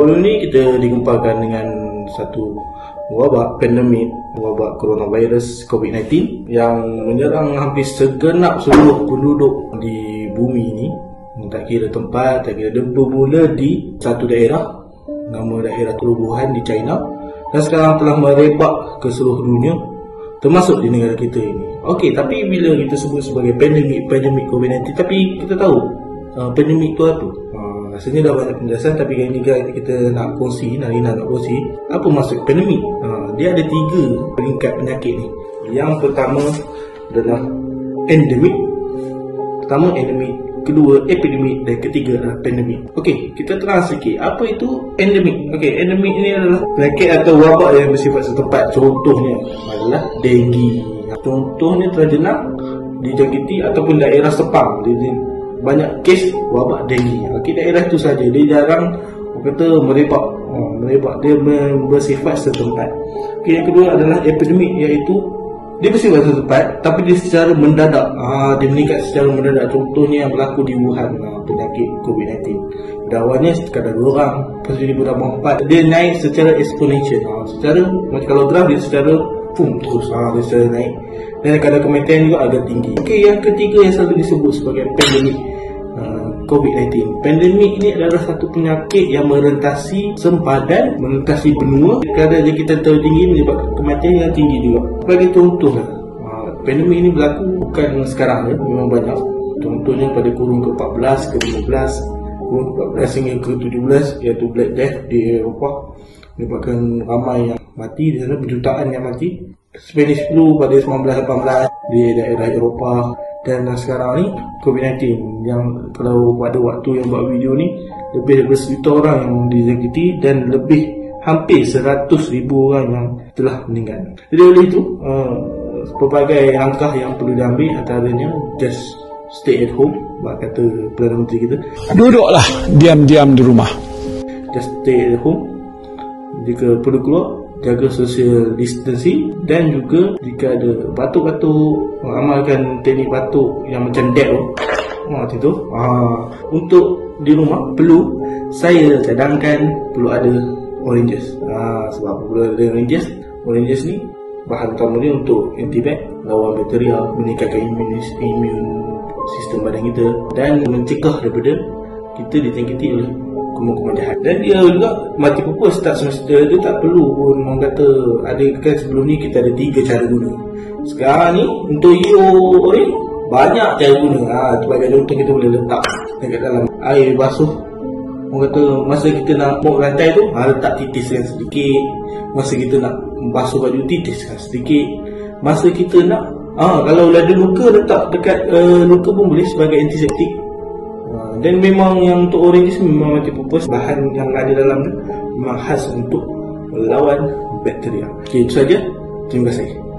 Baru ni kita digemparkan dengan satu wabak pandemik wabak coronavirus COVID-19 yang menyerang hampir segenap seluruh penduduk di bumi ini tak kira tempat, tak kira dia bermula di satu daerah. Nama daerah Wuhan di China. Dan sekarang telah merebak ke seluruh dunia termasuk di negara kita ini. Okey, tapi bila kita sebut sebagai pandemik, pandemik COVID-19 tapi kita tahu uh, pandemik itu apa? Rasanya dah banyak penjelasan tapi kali ni kita nak kongsi Narina nak kongsi apa maksud pandemik ha, dia ada tiga peringkat penyakit ni. Yang pertama adalah endemik. Pertama endemik. Kedua epidemik. Dan ketiga adalah pandemik. Okey, kita terang sikit. Apa itu endemik? Okey, endemik ini adalah penyakit atau wabak yang bersifat setempat. Contohnya adalah dengue. Contohnya terjadi dijangkiti ataupun daerah Sepang banyak kes wabak dengue. Okey daerah itu saja. Dia jarang kata merebak. Oh, merebak. Dia bersifat setempat. Okey yang kedua adalah epidemik iaitu dia bersifat setempat tapi dia secara mendadak. Ah dia meningkat secara mendadak. Contohnya yang berlaku di Wuhan. Ah, penyakit COVID-19 pada awalnya sekadar dua orang. Lepas tu dia bertambah empat dia naik secara eksponensial ah, secara macam kalau graf dia secara pum terus. Ah, dia secara naik. Dan kadar kematian juga agak tinggi. Okey yang ketiga yang selalu disebut sebagai pandemik COVID-19. Pandemik ini adalah satu penyakit yang merentasi sempadan, merentasi benua. Kadar kita tinggi menyebabkan kematian yang tinggi juga. Sebagai contoh, ah, pandemik ini berlaku bukan sekarang ya, memang banyak. Contohnya pada kurun ke-14 ke-15, kurun ke-14 hingga ke-17 iaitu Black Death di Eropah menyebabkan ramai yang mati di sana berjutaan yang mati. Spanish flu pada 1918 di daerah Eropah dan sekarang ni COVID-19 yang kalau pada waktu yang buat video ni lebih daripada seribu orang yang dijangkiti dan lebih hampir seratus ribu orang yang telah meninggal. Jadi oleh itu uh, pelbagai langkah yang perlu diambil antaranya just stay at home buat kata Perdana Menteri kita. Duduklah diam-diam di rumah. Just stay at home. Jika perlu keluar jaga social distancing dan juga jika ada batuk-batuk mengamalkan teknik batuk yang macam dead tu. Ha, itu ha, untuk di rumah perlu saya cadangkan perlu ada oranges. Ha, sebab perlu ada oranges. Oranges ni bahan utama dia untuk antibac lawan bakteria meningkatkan imun, imun sistem badan kita dan mencegah daripada kita dijangkiti oleh kuman-kuman jahat dan dia juga mati pupus tak semestinya dia tak perlu pun orang kata ada kan sebelum ni kita ada tiga cara guna. Sekarang ni untuk iyo ni banyak cara guna. Ha, sebagai contoh kita boleh letak dekat dalam air basuh. Orang kata masa kita nak mop lantai tu ha, letak titiskan sedikit. Masa kita nak basuh baju titiskan sedikit. Masa kita nak Ah, kalau ada luka letak dekat uh, luka pun boleh sebagai antiseptik dan memang yang untuk orange memang mati pupus bahan yang ada dalam tu memang khas untuk melawan bakteria. Okey, itu saja. Terima kasih.